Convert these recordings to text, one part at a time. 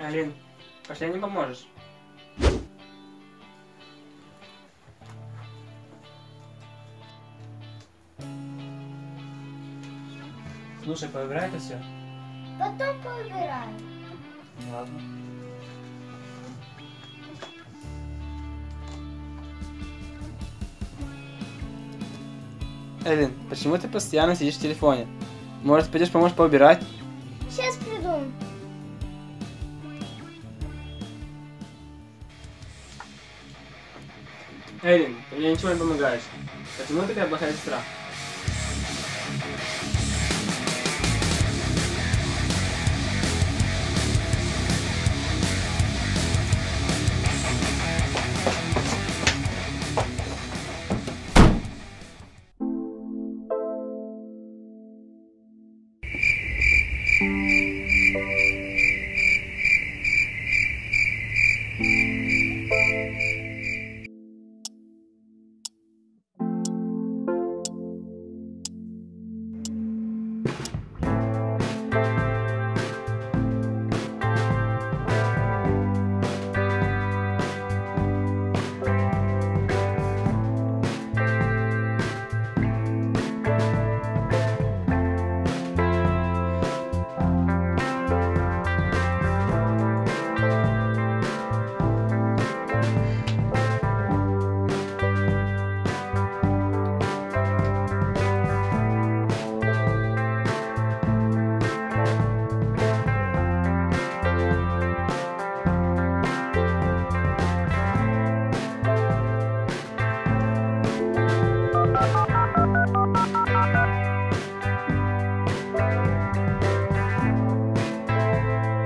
Алин, пошли не поможешь. Слушай, поиграй это все. Потом поиграем. Ладно. Эллин, почему ты постоянно сидишь в телефоне? Может, пойдешь поможешь поубирать? Сейчас приду. Эллин, ты мне ничего не помогаешь. Почему ты такая плохая сестра?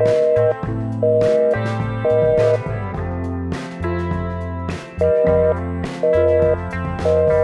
Thank you.